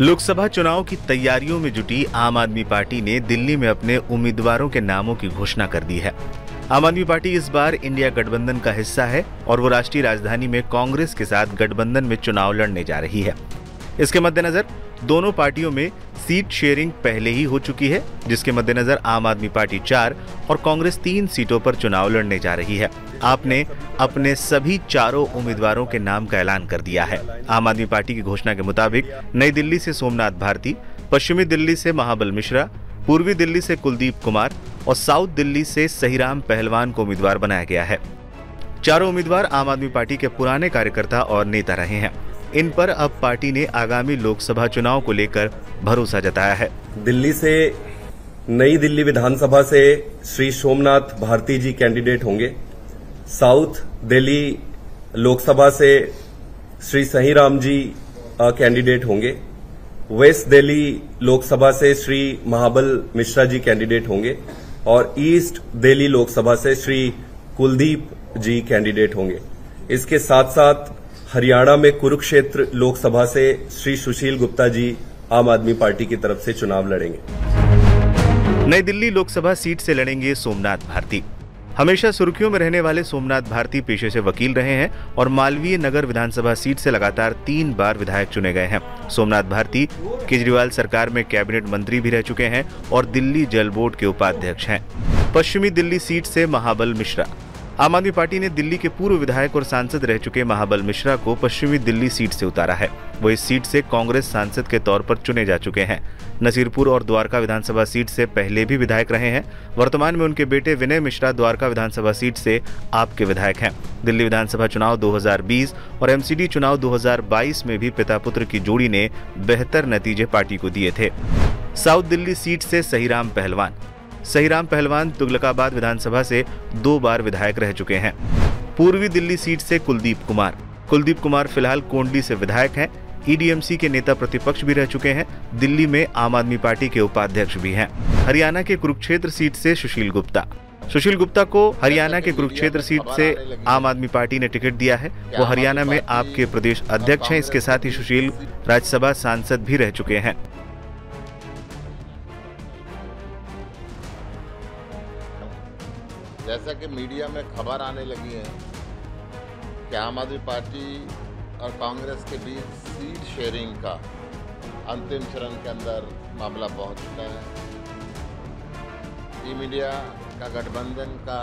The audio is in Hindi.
लोकसभा चुनाव की तैयारियों में जुटी आम आदमी पार्टी ने दिल्ली में अपने उम्मीदवारों के नामों की घोषणा कर दी है। आम आदमी पार्टी इस बार इंडिया गठबंधन का हिस्सा है और वो राष्ट्रीय राजधानी में कांग्रेस के साथ गठबंधन में चुनाव लड़ने जा रही है। इसके मद्देनजर दोनों पार्टियों में सीट शेयरिंग पहले ही हो चुकी है, जिसके मद्देनजर आम आदमी पार्टी चार और कांग्रेस तीन सीटों पर चुनाव लड़ने जा रही है। आपने अपने सभी चारों उम्मीदवारों के नाम का ऐलान कर दिया है। आम आदमी पार्टी की घोषणा के मुताबिक नई दिल्ली से सोमनाथ भारती, पश्चिमी दिल्ली से महाबल मिश्रा, पूर्वी दिल्ली से कुलदीप कुमार और साउथ दिल्ली से सहीराम पहलवान को उम्मीदवार बनाया गया है। चारों उम्मीदवार आम आदमी पार्टी के पुराने कार्यकर्ता और नेता रहे हैं। इन पर अब पार्टी ने आगामी लोकसभा चुनाव को लेकर भरोसा जताया है। दिल्ली से नई दिल्ली विधानसभा से श्री सोमनाथ भारती जी कैंडिडेट होंगे। साउथ दिल्ली लोकसभा से श्री सही राम जी कैंडिडेट होंगे। वेस्ट दिल्ली लोकसभा से श्री महाबल मिश्रा जी कैंडिडेट होंगे और ईस्ट दिल्ली लोकसभा से श्री कुलदीप जी कैंडिडेट होंगे। इसके साथ साथ हरियाणा में कुरुक्षेत्र लोकसभा से श्री सुशील गुप्ता जी आम आदमी पार्टी की तरफ़ से चुनाव लड़ेंगे। नई दिल्ली लोकसभा सीट से लड़ेंगे सोमनाथ भारती। हमेशा सुर्खियों में रहने वाले सोमनाथ भारती पेशे से वकील रहे हैं और मालवीय नगर विधानसभा सीट से लगातार तीन बार विधायक चुने गए हैं। सोमनाथ भारती केजरीवाल सरकार में कैबिनेट मंत्री भी रह चुके हैं और दिल्ली जल बोर्ड के उपाध्यक्ष हैं। पश्चिमी दिल्ली सीट से महाबल मिश्रा। आम आदमी पार्टी ने दिल्ली के पूर्व विधायक और सांसद रह चुके महाबल मिश्रा को पश्चिमी दिल्ली सीट से उतारा है। वो इस सीट से कांग्रेस सांसद के तौर पर चुने जा चुके हैं। नसीरपुर और द्वारका विधानसभा सीट से पहले भी विधायक रहे हैं। वर्तमान में उनके बेटे विनय मिश्रा द्वारका विधानसभा सीट से आपके विधायक हैं। दिल्ली विधानसभा चुनाव 2020 और एमसीडी चुनाव 2022 में भी पिता पुत्र की जोड़ी ने बेहतर नतीजे पार्टी को दिए थे। साउथ दिल्ली सीट से सहीराम पहलवान। सहीराम पहलवान तुगलकाबाद विधानसभा से दो बार विधायक रह चुके हैं। पूर्वी दिल्ली सीट से कुलदीप कुमार। कुलदीप कुमार फ़िलहाल कोंडली से विधायक हैं। ईडीएमसी के नेता प्रतिपक्ष भी रह चुके हैं। दिल्ली में आम आदमी पार्टी के उपाध्यक्ष भी हैं। हरियाणा के कुरुक्षेत्र सीट से सुशील गुप्ता। सुशील गुप्ता को हरियाणा के कुरुक्षेत्र सीट से आम आदमी पार्टी ने टिकट दिया है। वो हरियाणा में आपके प्रदेश अध्यक्ष हैं। इसके साथ ही सुशील राज्यसभा सांसद भी रह चुके हैं। जैसा कि मीडिया में खबर आने लगी है कि आम आदमी पार्टी और कांग्रेस के बीच सीट शेयरिंग का अंतिम चरण के अंदर मामला पहुँच चुका है। ई मीडिया का गठबंधन का